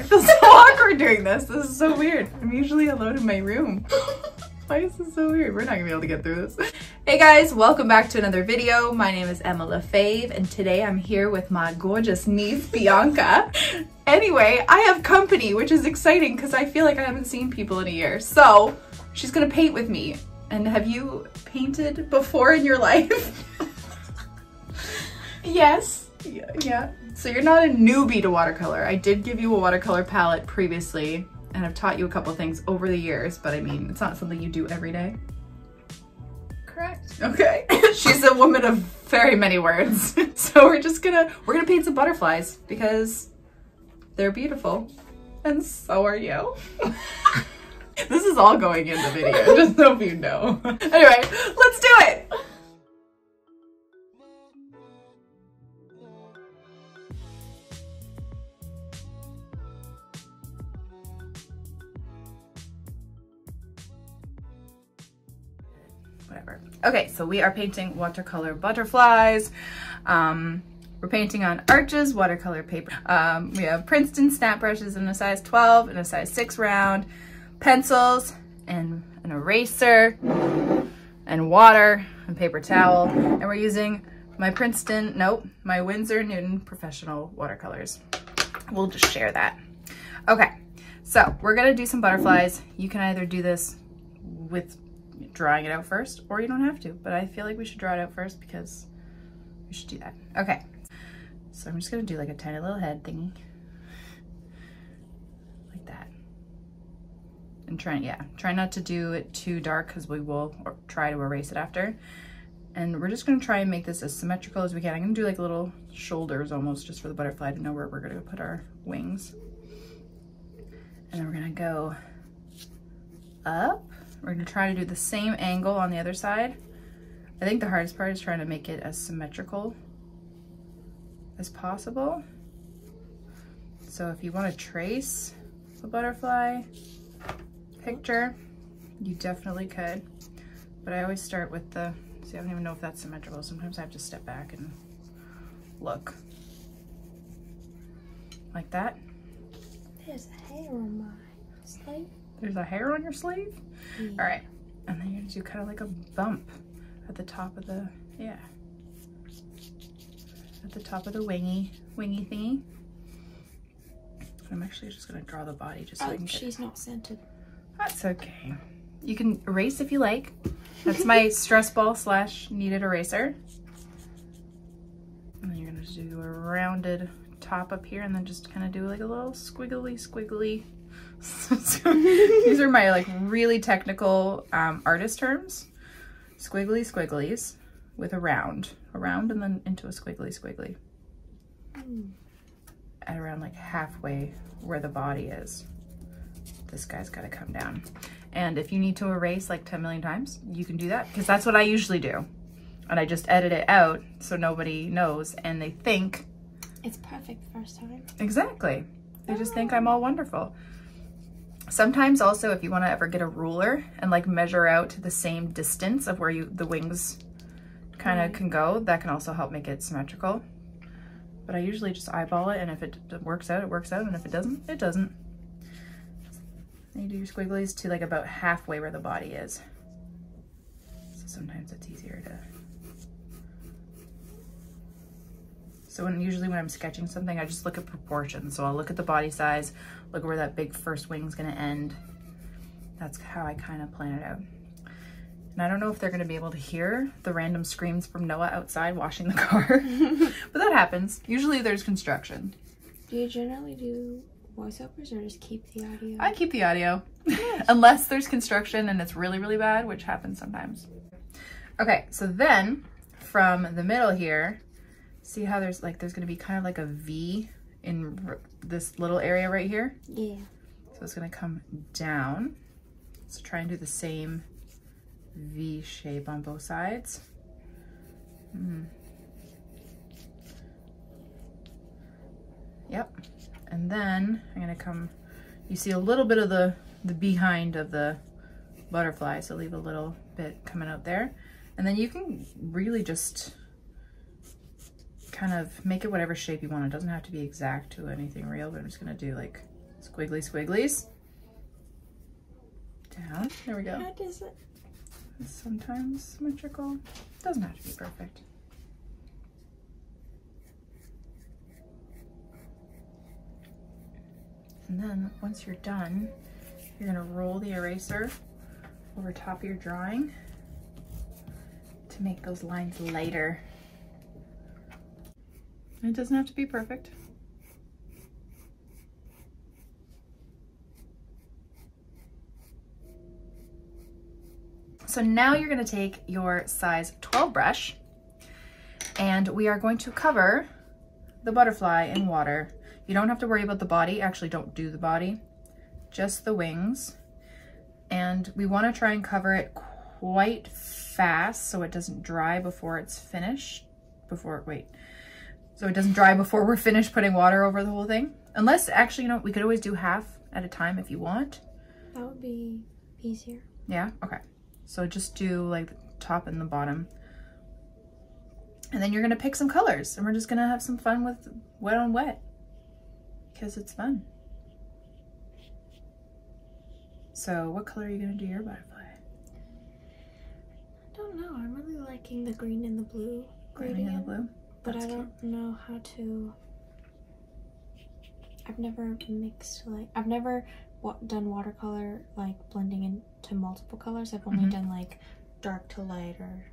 I feel so awkward doing this. This is so weird. I'm usually alone in my room. Why is this so weird? We're not gonna be able to get through this. Hey guys, welcome back to another video. My name is Emma Lefebvre and today I'm here with my gorgeous niece, Bianca. Anyway, I have company, which is exciting because I feel like I haven't seen people in a year. So she's gonna paint with me. And have you painted before in your life? Yes. Yeah, yeah. So you're not a newbie to watercolor. I did give you a watercolor palette previously and I've taught you a couple things over the years, but I mean, it's not something you do every day. Correct. Okay. She's a woman of very many words. So we're just gonna, we're gonna paint some butterflies because they're beautiful. And so are you. this is all going in the video, just so you know. Anyway, let's do it. So we are painting watercolor butterflies. Um, we're painting on arches, watercolor paper. Um, we have Princeton snap brushes in a size 12 and a size 6 round, pencils, and an eraser, and water, and paper towel. And we're using my Princeton, nope, my Winsor Newton professional watercolors. We'll just share that. Okay, so we're gonna do some butterflies. You can either do this with drawing it out first, or you don't have to, but I feel like we should draw it out first because we should do that. Okay, so I'm just gonna do like a tiny little head thingy. Like that. And try, yeah, try not to do it too dark because we will try to erase it after. And we're just gonna try and make this as symmetrical as we can. I'm gonna do like little shoulders almost just for the butterfly to know where we're gonna put our wings. And then we're gonna go up we're gonna try to do the same angle on the other side. I think the hardest part is trying to make it as symmetrical as possible. So if you wanna trace the butterfly picture, you definitely could. But I always start with the, see I don't even know if that's symmetrical. Sometimes I have to step back and look. Like that. There's hair on my sleeve. There's a hair on your sleeve? Mm. All right, and then you're gonna do kind of like a bump at the top of the, yeah. At the top of the wingy, wingy thingy. I'm actually just gonna draw the body just so oh, I can get... she's not centered. That's okay. You can erase if you like. That's my stress ball slash kneaded eraser. And then you're gonna do a rounded top up here and then just kind of do like a little squiggly squiggly these are my like really technical um, artist terms. Squiggly squigglies with a round, a round and then into a squiggly squiggly. Mm. At around like halfway where the body is. This guy's gotta come down. And if you need to erase like 10 million times, you can do that because that's what I usually do. And I just edit it out so nobody knows and they think. It's perfect the first time. Exactly. They just think I'm all wonderful. Sometimes also if you want to ever get a ruler and like measure out the same distance of where you the wings kind of mm-hmm. can go, that can also help make it symmetrical. But I usually just eyeball it and if it works out, it works out and if it doesn't, it doesn't. And you do your squigglies to like about halfway where the body is. So sometimes it's easier to So when usually when I'm sketching something, I just look at proportions. So I'll look at the body size, look where that big first wing's gonna end. That's how I kind of plan it out. And I don't know if they're gonna be able to hear the random screams from Noah outside washing the car, but that happens. Usually there's construction. Do you generally do voiceovers or just keep the audio? I keep the audio, unless there's construction and it's really, really bad, which happens sometimes. Okay, so then from the middle here, see how there's like, there's gonna be kind of like a V in this little area right here? Yeah. So it's gonna come down. So try and do the same V shape on both sides. Mm. Yep. And then I'm gonna come, you see a little bit of the, the behind of the butterfly, so leave a little bit coming out there. And then you can really just kind of make it whatever shape you want. It doesn't have to be exact to anything real, but I'm just gonna do like Squiggly squigglies. Down. There we go. How does it? It's sometimes symmetrical. It Doesn't have to be perfect. And then once you're done, you're gonna roll the eraser over top of your drawing to make those lines lighter. It doesn't have to be perfect. So now you're gonna take your size 12 brush and we are going to cover the butterfly in water. You don't have to worry about the body. Actually, don't do the body, just the wings. And we wanna try and cover it quite fast so it doesn't dry before it's finished. Before, wait. So it doesn't dry before we're finished putting water over the whole thing. Unless, actually, you know, we could always do half at a time if you want. That would be easier. Yeah, okay. So just do like the top and the bottom. And then you're gonna pick some colors and we're just gonna have some fun with wet on wet because it's fun. So what color are you gonna do your butterfly? I don't know. I'm really liking the green and the blue Green and the blue? But That's I don't know how to. I've never mixed like I've never wa- done watercolor like blending into multiple colors. I've only Mhm. done like dark to light or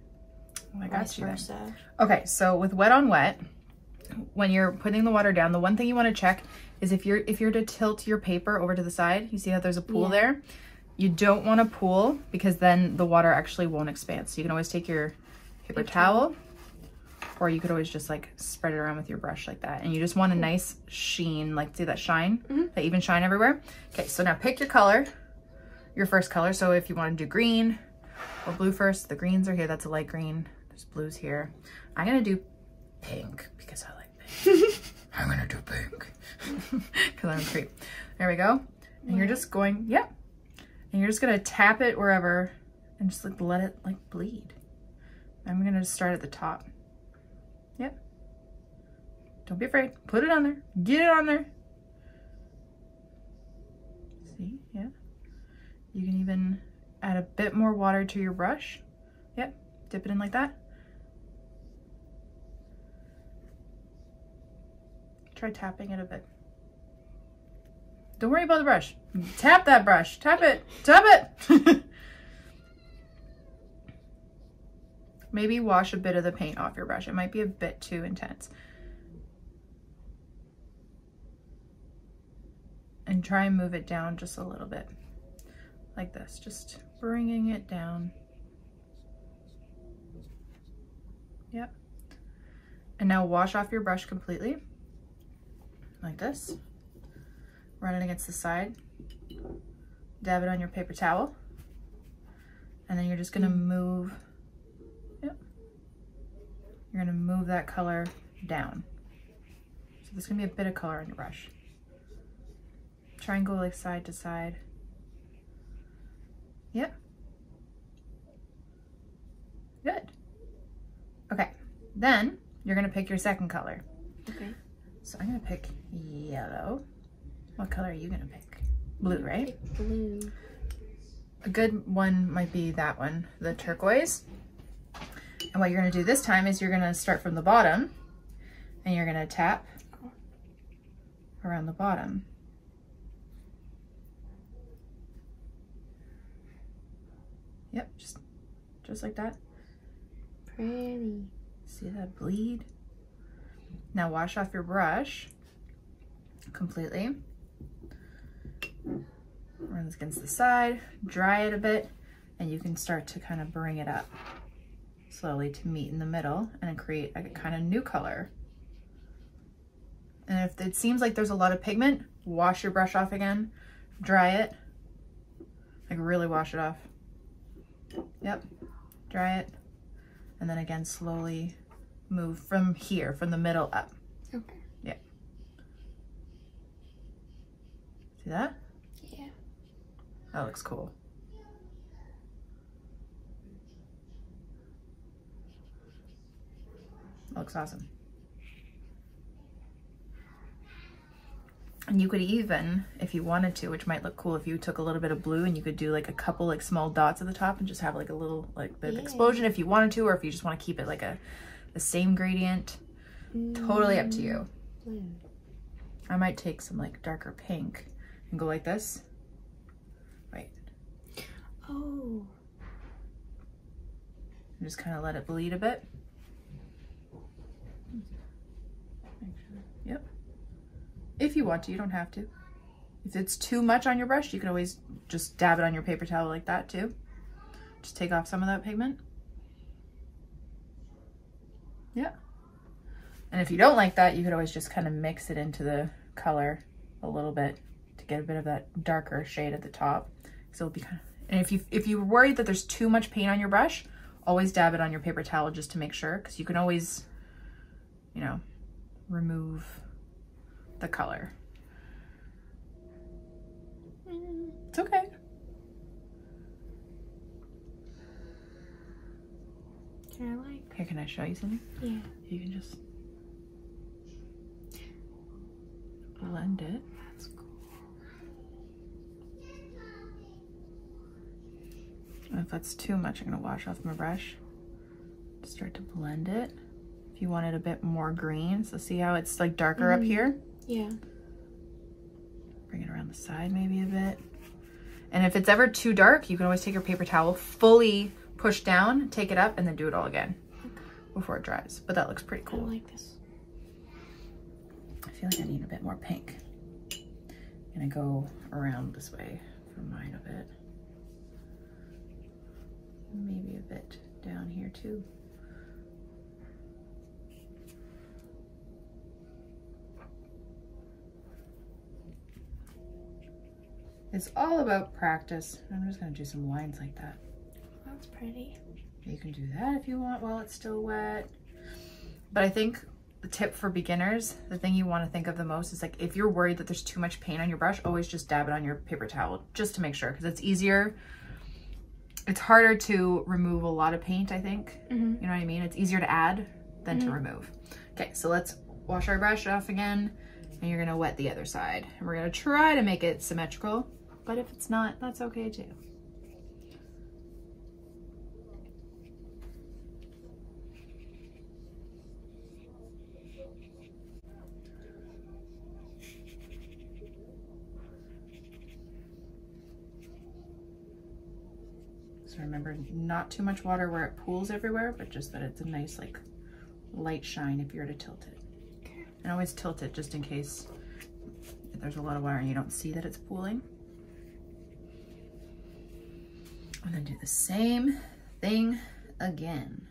Oh, I vice then. versa. Okay, so with wet on wet, when you're putting the water down, the one thing you want to check is if you're if you're to tilt your paper over to the side, you see how there's a pool Yeah. there? You don't want to pool because then the water actually won't expand. So you can always take your Paper towel or you could always just like spread it around with your brush like that. And you just want a nice sheen, like see that shine, Mhm. that even shine everywhere. Okay, so now pick your color, your first color. So if you want to do green or blue first, the greens are here. That's a light green. There's blues here. I'm gonna do pink because I like pink. I'm gonna do pink because I'm a creep. There we go. And you're just going, yep. And you're just gonna tap it wherever and just like let it like bleed. I'm gonna start at the top. Yep. Don't be afraid. Put it on there. Get it on there. See, yeah. You can even add a bit more water to your brush. Yep, dip it in like that. Try tapping it a bit. Don't worry about the brush. Tap that brush. Tap it. Tap it. Maybe wash a bit of the paint off your brush. It might be a bit too intense. And try and move it down just a little bit. Like this, just bringing it down. Yep. And now wash off your brush completely. Like this. Run it against the side. Dab it on your paper towel. And then you're just gonna move. You're gonna move that color down. So there's gonna be a bit of color on your brush. Try and go like side to side. Yep. Good. Okay, then you're gonna pick your second color. Okay. So I'm gonna pick yellow. What color are you gonna pick? Blue, right? Blue. A good one might be that one, the turquoise. And what you're gonna do this time is you're gonna start from the bottom and you're gonna tap around the bottom. Yep, just, just like that. Pretty. See that bleed? Now wash off your brush completely. Runs against the side, dry it a bit, and you can start to kind of bring it up slowly to meet in the middle and create a kind of new color. And if it seems like there's a lot of pigment, wash your brush off again, dry it, like really wash it off. Yep, dry it, and then again slowly move from here, from the middle up. Okay. Yeah. See that? Yeah. That looks cool. Looks awesome. And you could even, if you wanted to, which might look cool if you took a little bit of blue and you could do like a couple like small dots at the top and just have like a little like bit of explosion if you wanted to, or if you just want to keep it like a the same gradient. Totally up to you. Mm, blue. I might take some like darker pink and go like this. Right. Oh. And just kind of let it bleed a bit. Yep. If you want to, you don't have to. If it's too much on your brush, you can always just dab it on your paper towel like that too. Just take off some of that pigment. Yeah. And if you don't like that, you could always just kind of mix it into the color a little bit to get a bit of that darker shade at the top. So it'll be kind of, and if you if you're worried that there's too much paint on your brush, always dab it on your paper towel just to make sure, because you can always, you know, remove the color. It's okay. Can I like? Here, can I show you something? Yeah. You can just blend it. That's cool. And if that's too much, I'm gonna wash off my brush. Start to blend it. If you want it a bit more green, so see how it's like darker up Mhm. here? Yeah. Bring it around the side maybe a bit. And if it's ever too dark, you can always take your paper towel, fully push down, take it up, and then do it all again before it dries. But that looks pretty cool. I like this. I feel like I need a bit more pink. I'm gonna go around this way for mine a bit. Maybe a bit down here too. It's all about practice. I'm just gonna do some lines like that. That's pretty. You can do that if you want while it's still wet. But I think the tip for beginners, the thing you want to think of the most is like if you're worried that there's too much paint on your brush, always just dab it on your paper towel just to make sure because it's easier. It's harder to remove a lot of paint, I think. Mm-hmm. You know what I mean? It's easier to add than to Mhm. remove. Okay, so let's wash our brush off again and you're gonna wet the other side. And we're gonna try to make it symmetrical, but if it's not, that's okay too. So remember, not too much water where it pools everywhere, but just that it's a nice like light shine if you're to tilt it. And always tilt it just in case if there's a lot of water and you don't see that it's pooling. And then do the same thing again.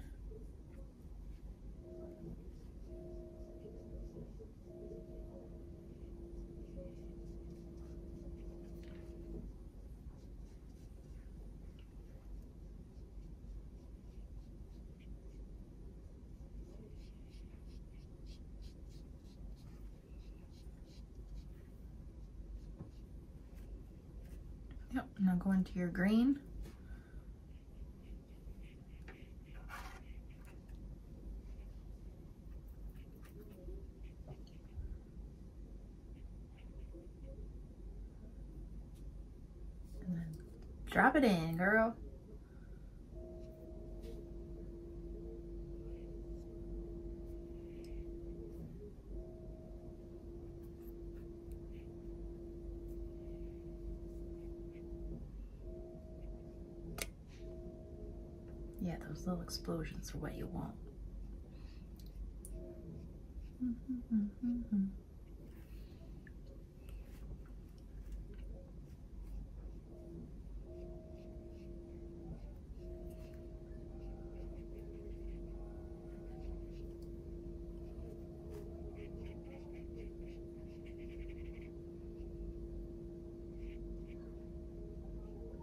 Yep, now go into your green. Drop it in, girl. Yeah, those little explosions are what you want.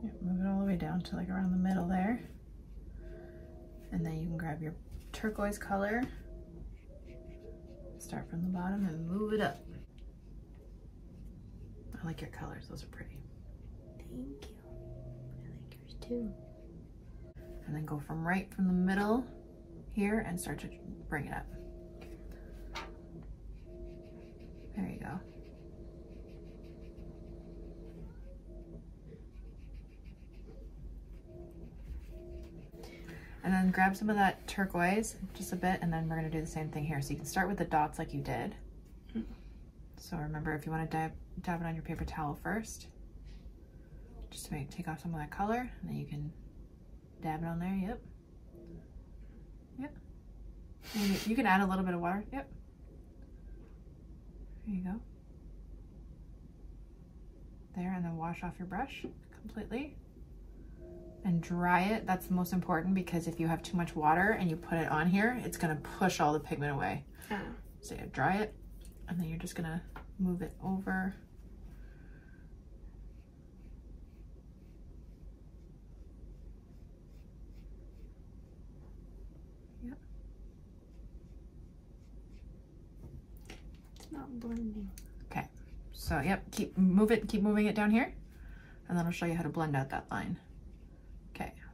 Yeah, move it all the way down to like around the middle there. And then you can grab your turquoise color, start from the bottom and move it up. I like your colors, those are pretty. Thank you. I like yours too. And then go from right from the middle here and start to bring it up. There you go. Then grab some of that turquoise, just a bit, and then we're gonna do the same thing here. So you can start with the dots like you did. So remember, if you wanna dab, dab it on your paper towel first, just to make, take off some of that color, and then you can dab it on there, yep. Yep. You, you can add a little bit of water, yep. There you go. There, and then wash off your brush completely and dry it. That's the most important because if you have too much water and you put it on here, it's gonna push all the pigment away. Oh. So you dry it and then you're just gonna move it over. Yep. It's not blending. Okay. So yep, keep move it, keep moving it down here. And then I'll show you how to blend out that line.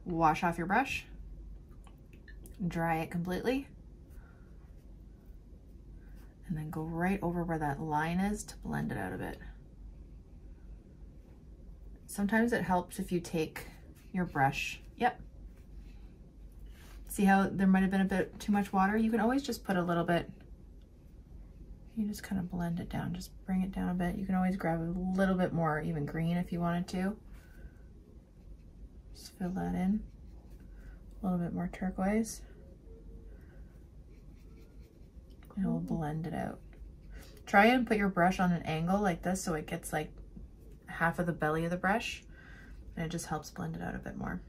Wash off your brush. Dry it completely. And then go right over where that line is to blend it out a bit. Sometimes it helps if you take your brush. Yep. See how there might have been a bit too much water? You can always just put a little bit you just kind of blend it down just bring it down a bit you can always grab a little bit more even green if you wanted to just fill that in. A little bit more turquoise. And we'll blend it out. Try and put your brush on an angle like this so it gets like half of the belly of the brush. And it just helps blend it out a bit more.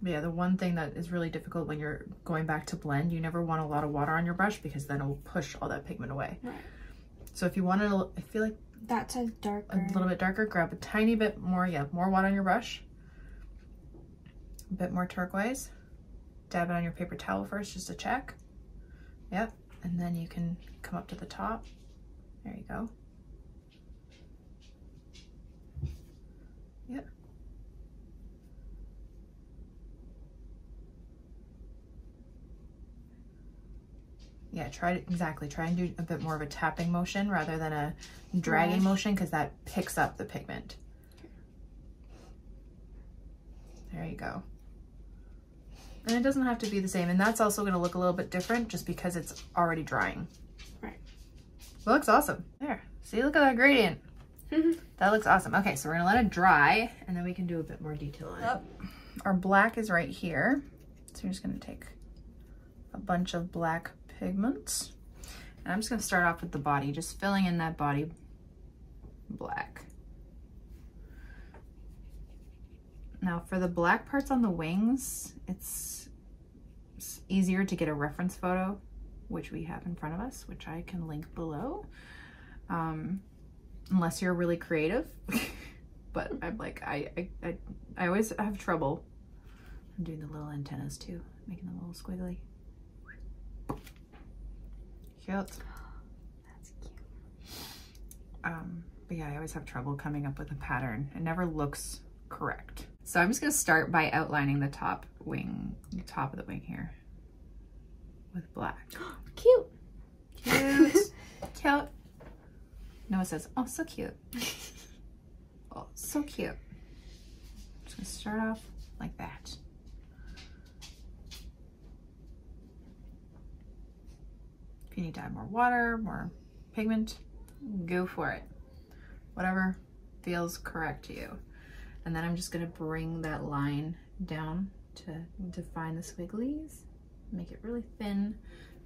Yeah, the one thing that is really difficult when you're going back to blend, you never want a lot of water on your brush because then it will push all that pigment away. Right. So if you want to, I feel like That's a darker. a little bit darker, grab a tiny bit more, yeah, more water on your brush. A bit more turquoise. Dab it on your paper towel first just to check. Yep, and then you can come up to the top. There you go. Yep. Yeah, try to, exactly. Try and do a bit more of a tapping motion rather than a dragging Brush. motion because that picks up the pigment. There you go. And it doesn't have to be the same. And that's also going to look a little bit different just because it's already drying. Right. It looks awesome. There. See, look at that gradient. That looks awesome. Okay, so we're going to let it dry and then we can do a bit more detail on Yep. it. Our black is right here. So we're just going to take a bunch of black pigments. And I'm just going to start off with the body, just filling in that body black. Now for the black parts on the wings, it's easier to get a reference photo, which we have in front of us, which I can link below. Um, unless you're really creative. but I'm like, I, I, I, I always have trouble. I'm doing the little antennas too, making them a little squiggly. Cute. That's cute. Um, but yeah, I always have trouble coming up with a pattern. It never looks correct. So I'm just gonna start by outlining the top wing, the top of the wing here with black. Cute. Cute. cute. Noah says, oh, so cute. Oh, so cute. Just gonna start off like that. You need to add more water, more pigment, go for it. Whatever feels correct to you. And then I'm just gonna bring that line down to define the swigglies. Make it really thin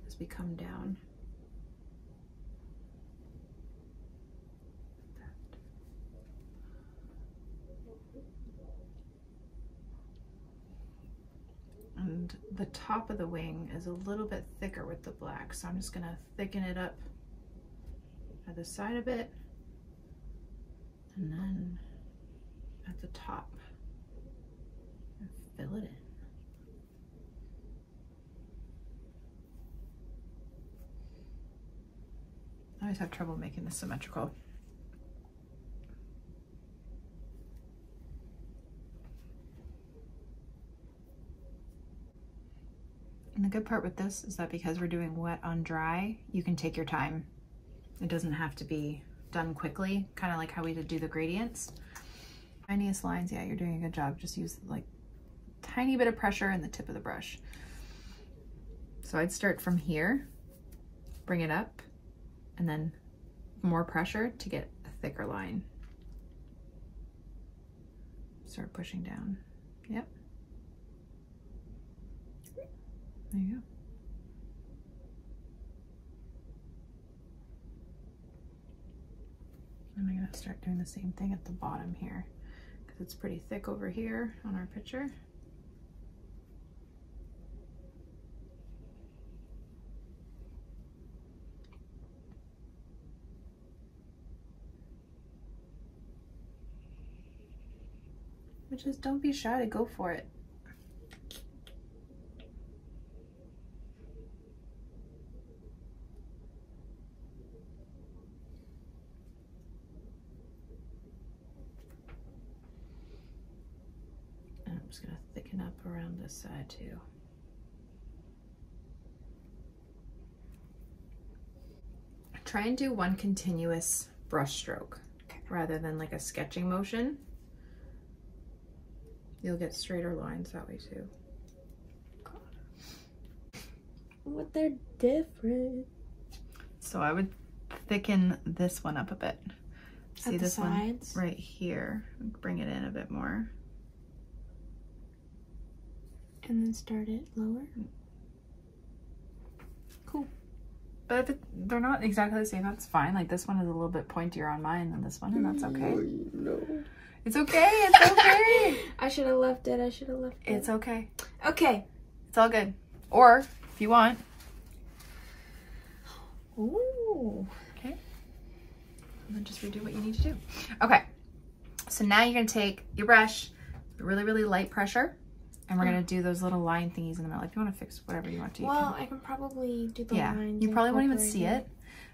as we come down. And the top of the wing is a little bit thicker with the black, so I'm just gonna thicken it up at the side a bit and then at the top and fill it in. I always have trouble making this symmetrical. And the good part with this is that because we're doing wet on dry, you can take your time. It doesn't have to be done quickly, kind of like how we did do the gradients. Tiniest lines, yeah, you're doing a good job. Just use like tiny bit of pressure in the tip of the brush. So I'd start from here, bring it up, and then more pressure to get a thicker line. Start pushing down. Yep. There you go. And I'm gonna start doing the same thing at the bottom here because it's pretty thick over here on our picture. Just don't be shy to go for it. And I'm just gonna thicken up around this side too. Try and do one continuous brush stroke rather than like a sketching motion. You'll get straighter lines that way too. What they're different. So I would thicken this one up a bit. See the this sides? one right here? Bring it in a bit more. And then start it lower. Cool. But if it, they're not exactly the same, that's fine. Like this one is a little bit pointier on mine than this one, and that's okay. No. It's okay. It's okay. I should have left it. I should have left it. it's okay. okay. It's all good. Or if you want, Ooh. Okay. And then just redo what you need to do. Okay. So now you're gonna take your brush, really, really light pressure, and we're oh. gonna do those little line thingies in the middle. If you want to fix whatever you want to, you can. Well, I can probably do the yeah lines. you probably won't even see it.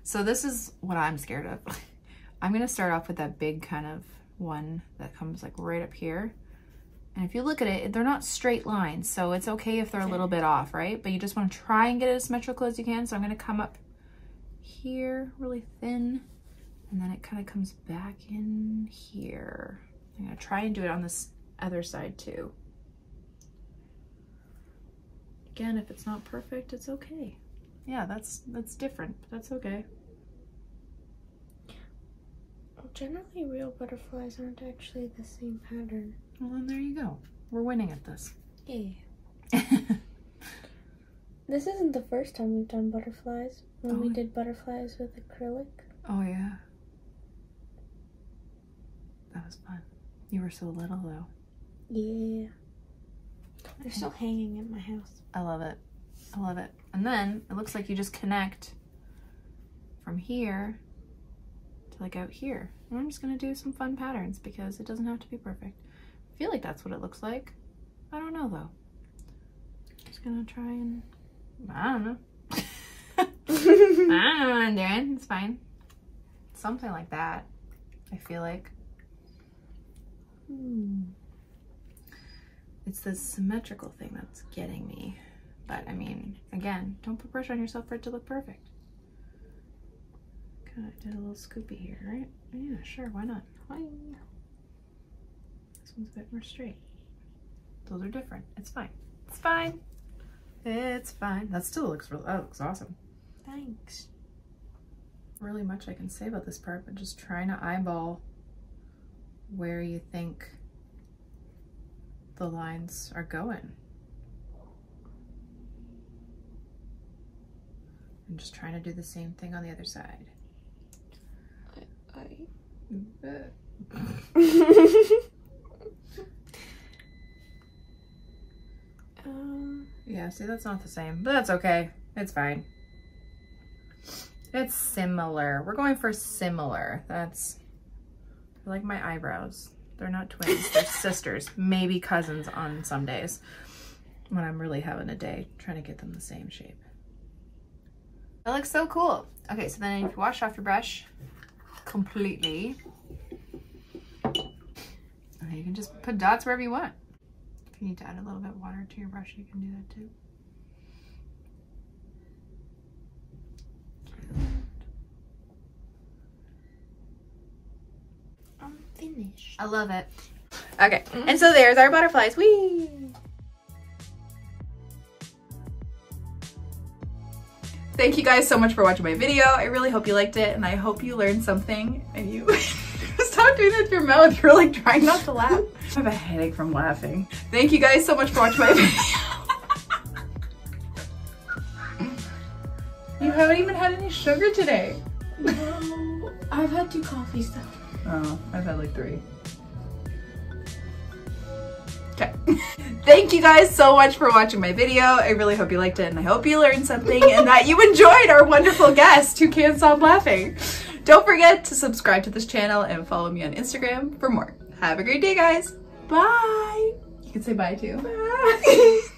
So this is what i'm scared of. I'm going to start off with that big kind of one that comes like right up here. And if you look at it they're not straight lines so it's okay if they're a little bit off right? But you just want to try and get it as symmetrical as you can. So i'm going to come up here really thin and then it kind of comes back in here. I'm to try and do it on this other side too again if it's not perfect it's okay yeah, that's that's different, but that's okay. Well, generally, real butterflies aren't actually the same pattern. Well, then there you go. We're winning at this. Yeah. This isn't the first time we've done butterflies. When we Oh. did butterflies with acrylic. oh yeah, that was fun. You were so little though. Yeah. They're still hanging in my house. I love it. I love it. And then it looks like you just connect from here to like out here. And I'm just gonna do some fun patterns because it doesn't have to be perfect. I feel like that's what it looks like. I don't know though. Just gonna try and I don't know. I don't know what I'm doing. It's fine. Something like that. I feel like. Hmm. It's the symmetrical thing that's getting me. But I mean, again, don't put pressure on yourself for it to look perfect. Kind of did a little scoopy here, right? Yeah, sure, why not? Hi. This one's a bit more straight. Those are different. It's fine. It's fine. It's fine. That still looks really, That looks awesome. Thanks. Really much I can say about this part, but just trying to eyeball where you think the lines are going. I'm just trying to do the same thing on the other side. I. um. Yeah, see, that's not the same, but that's okay. It's fine. It's similar. We're going for similar. That's I like my eyebrows. They're not twins, they're sisters, maybe cousins on some days when I'm really having a day trying to get them the same shape. That looks so cool. Okay, so then if you wash off your brush completely, you can just put dots wherever you want. If you need to add a little bit of water to your brush, you can do that too. I'm finished. I love it. Okay, and so there's our butterflies. Whee! Thank you guys so much for watching my video. I really hope you liked it and I hope you learned something and you stop doing that with your mouth. You're like trying not to laugh. I have a headache from laughing. Thank you guys so much for watching my video. you haven't even had any sugar today. No, I've had two coffees though. Oh, I've had like three. Okay. Thank you guys so much for watching my video. I really hope you liked it and I hope you learned something and that you enjoyed our wonderful guest who can't stop laughing. Don't forget to subscribe to this channel and follow me on Instagram for more. Have a great day, guys. Bye. You can say bye too. Bye.